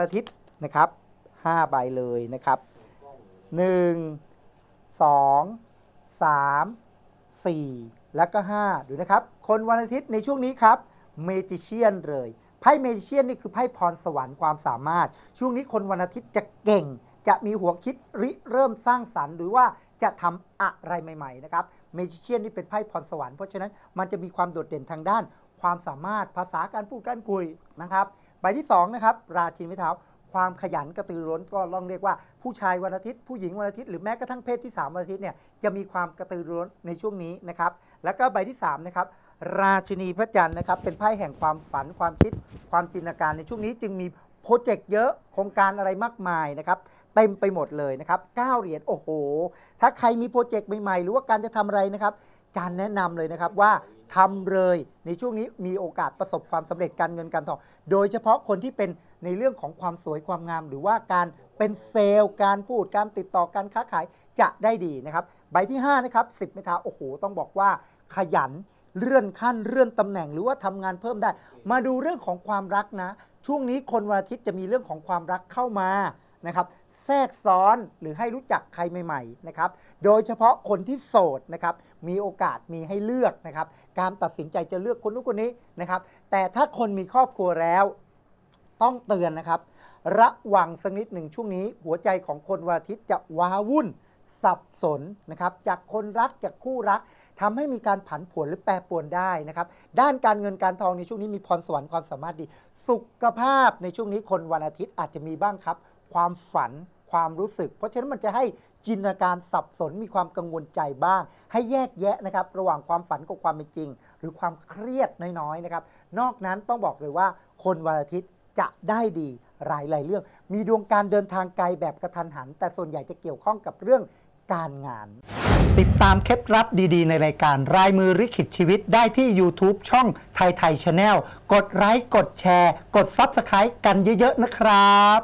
วันอาทิตย์นะครับ5ใบเลยนะครับ 1 2 3 4 แล้วก็ 5 ดูนะครับ คนวันอาทิตย์ในช่วงนี้ครับเมจิเชียนเลยไพ่เมจิเชียนนี่คือไพ่พรสวรรค์ความสามารถ ช่วงนี้คนวันอาทิตย์จะเก่ง จะมีหัวคิดริเริ่มสร้างสรรค์ หรือว่าจะทำอะไรใหม่ๆนะครับเมจิเชียนนี่เป็นไพ่พรสวรรค์เพราะฉะนั้นมันจะมีความโดดเด่นทางด้าน ความสามารถภาษาการพูดการคุยนะครับ ใบที่2นะครับราชินีเท้าความขยันกระตือร้นก็ลองเรียกว่าผู้ชายวันอาทิตย์ผู้หญิงวันอาทิตย์หรือแม้กระทั่งเพศที่ 3 วันอาทิตย์เนี่ยจะมีความกระตือร้นในช่วงนี้นะครับแล้วก็ใบที่3นะครับราชินีพระจันทร์นะครับเป็นไพ่แห่งความฝันความคิด ความจินตนาการในช่วงนี้จึงมีโปรเจกต์เยอะโครงการอะไรมากมายนะครับเต็มไปหมดเลยนะครับ9เหรียญโอ้โห ถ้าใครมีโปรเจกต์ใหม่ๆ หรือว่าการจะทำอะไรนะครับ จานแนะนำเลยนะครับว่าทำเลยในช่วงนี้มีโอกาสประสบความสำเร็จการเงินการทอง โดยเฉพาะคนที่เป็นในเรื่องของความสวยความงาม หรือว่าการเป็นเซลล์ การพูดการติดต่อการค้าขายจะได้ดีนะครับ ใบที่ 5 นะครับ 10เมษาโอ้โห ต้องบอกว่าขยันเลื่อนขั้นเลื่อนตำแหน่งหรือว่าทำงานเพิ่มได้ มาดูเรื่องของความรักนะ ช่วงนี้คนวันอาทิตย์จะมีเรื่องของความรักเข้ามา นะครับแทรกซ้อนหรือให้รู้จักใครใหม่ๆนะครับ โดยเฉพาะคนที่โสดนะครับ มีโอกาสมีให้เลือกนะครับ การตัดสินใจจะเลือกคนนู้นคนนี้นะครับ แต่ถ้าคนมีครอบครัวแล้ว ต้องเตือนนะครับ ระวังสักนิดหนึ่งช่วงนี้ หัวใจของคนวันอาทิตย์จะว้าวุ่น สับสนนะครับ จากคนรักจากคู่รักทำให้มีการผันผวนหรือแปรปรวนได้นะครับ ด้านการเงินการทองในช่วงนี้มีพรสวรรค์ความสามารถดี สุขภาพในช่วงนี้คนวันอาทิตย์อาจจะมีบ้างครับ ความฝันความรู้สึก เพราะฉะนั้นมันจะให้จินตนาการสับสนมีความกังวลใจบ้าง ให้แยกแยะนะครับ ระหว่างความฝันกับความเป็นจริง หรือความเครียดน้อยๆนะครับ นอกนั้นต้องบอกเลยว่าคนวันอาทิตย์จะได้ดีหลายหลายๆเรื่อง มีดวงการเดินทางไกลแบบกระทันหัน แต่ส่วนใหญ่จะเกี่ยวข้องกับเรื่องการงาน ติดตามเคล็ดลับดีๆ ในรายการลายมือลิขิตชีวิตได้ที่ YouTube ช่องไทยไทย Channelกดไลค์กดแชร์ กด Subscribe กันเยอะๆนะครับ